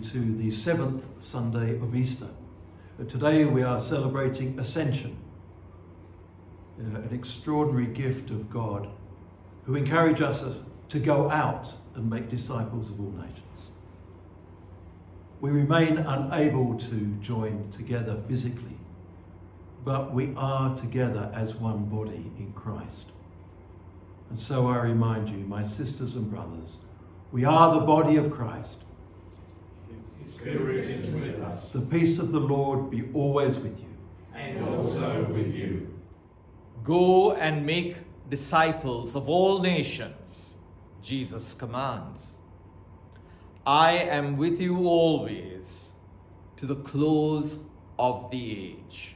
to the seventh Sunday of Easter. Today we are celebrating Ascension, uh, an extraordinary gift of God who encourage us to go out and make disciples of all nations. We remain unable to join together physically, but we are together as one body in Christ. And so I remind you, my sisters and brothers, we are the body of Christ. His Spirit is with us, The peace of the Lord be always with you. and also with you. Go and make disciples of all nations, Jesus commands. I am with you always to the close of the age.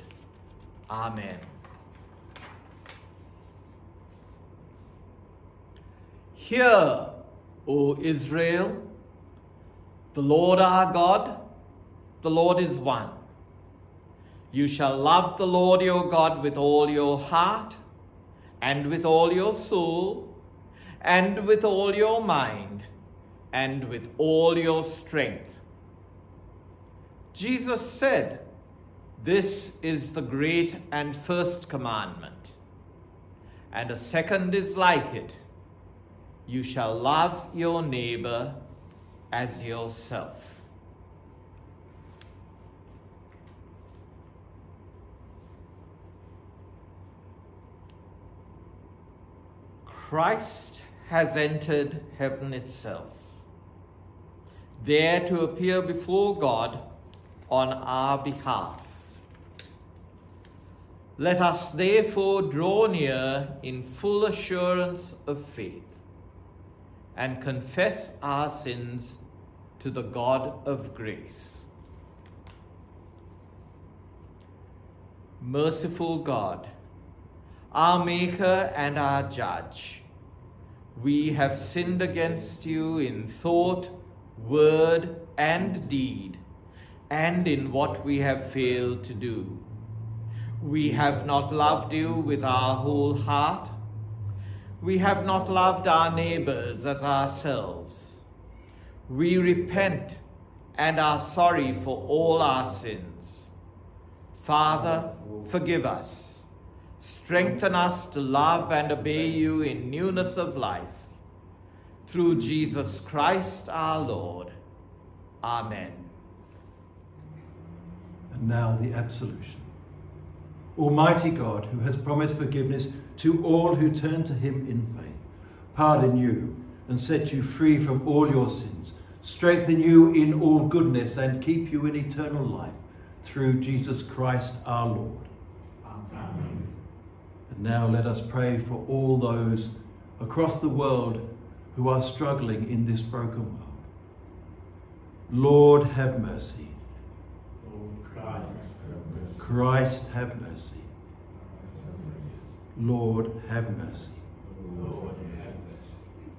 Amen. Hear, O Israel, the Lord our God, the Lord is one. You shall love the Lord your God with all your heart, and with all your soul, and with all your mind, and with all your strength. Jesus said, This is the great and first commandment, and a second is like it you shall love your neighbor as yourself. Christ has entered heaven itself, there to appear before God on our behalf. Let us therefore draw near in full assurance of faith and confess our sins to the God of grace. Merciful God, our Maker and our Judge, we have sinned against you in thought, word, and deed, and in what we have failed to do. We have not loved you with our whole heart we have not loved our neighbors as ourselves. We repent and are sorry for all our sins. Father, forgive us. Strengthen us to love and obey you in newness of life. Through Jesus Christ our Lord. Amen. And now the absolution. Almighty God, who has promised forgiveness to all who turn to him in faith, pardon you and set you free from all your sins, strengthen you in all goodness, and keep you in eternal life through Jesus Christ our Lord. Amen. And now let us pray for all those across the world who are struggling in this broken world. Lord, have mercy. Lord Christ, have mercy. Christ, have mercy. Lord, have mercy. Lord, have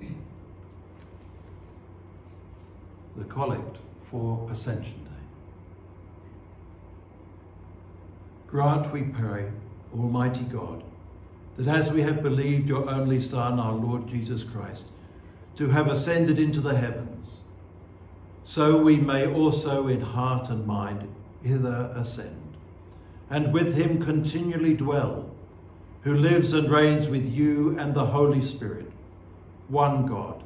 mercy. The Collect for Ascension Day. Grant, we pray, Almighty God, that as we have believed your only Son, our Lord Jesus Christ, to have ascended into the heavens, so we may also in heart and mind hither ascend, and with him continually dwell, who lives and reigns with you and the Holy Spirit, one God,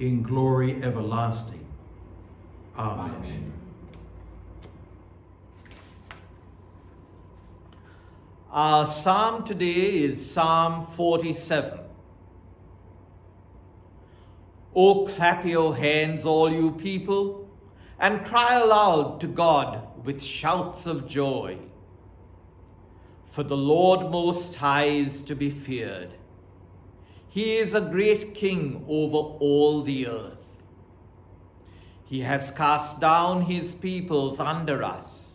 in glory everlasting. Amen. Amen. Our psalm today is Psalm 47. Oh, clap your hands, all you people, and cry aloud to God with shouts of joy. For the Lord Most High is to be feared. He is a great king over all the earth. He has cast down his peoples under us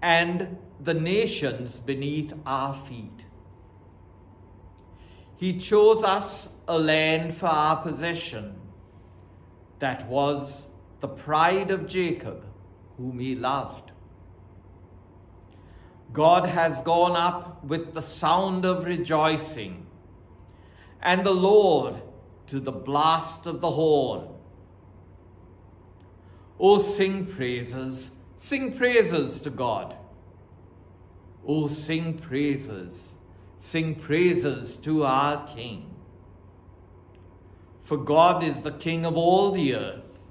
and the nations beneath our feet. He chose us a land for our possession that was the pride of Jacob, whom he loved. God has gone up with the sound of rejoicing, and the Lord to the blast of the horn. O sing praises, sing praises to God. O sing praises, sing praises to our King. For God is the King of all the earth.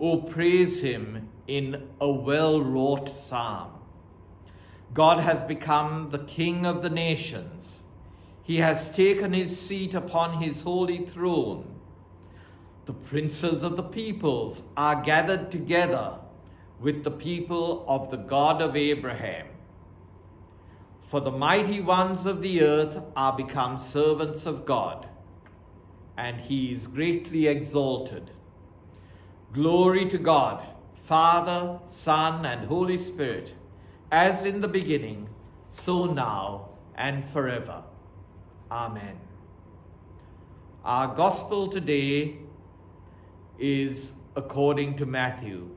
O praise him in a well-wrought psalm. God has become the King of the nations. He has taken his seat upon his holy throne. The princes of the peoples are gathered together with the people of the God of Abraham. For the mighty ones of the earth are become servants of God, and he is greatly exalted. Glory to God, Father, Son, and Holy Spirit, as in the beginning, so now, and forever. Amen. Our gospel today is according to Matthew,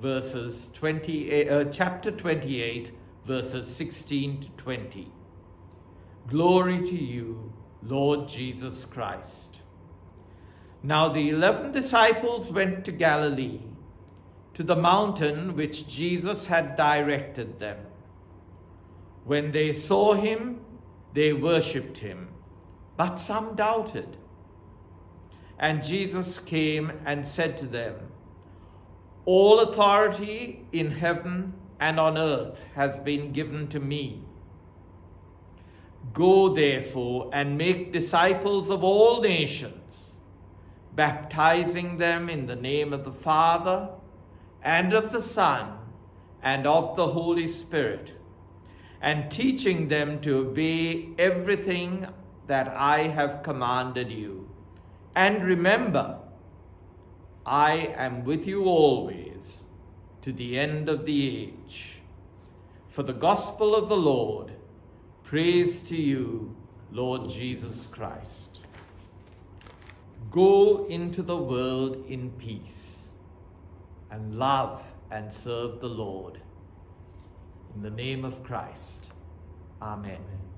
verses 20, uh, chapter 28, verses 16 to 20. Glory to you, Lord Jesus Christ. Now the eleven disciples went to Galilee, to the mountain which Jesus had directed them. When they saw him, they worshipped him, but some doubted. And Jesus came and said to them, All authority in heaven and on earth has been given to me. Go therefore and make disciples of all nations, baptizing them in the name of the Father and of the Son and of the Holy Spirit, and teaching them to obey everything that I have commanded you. And remember, I am with you always to the end of the age. For the gospel of the Lord, praise to you, Lord Jesus Christ. Go into the world in peace and love and serve the Lord. In the name of Christ. Amen. Amen.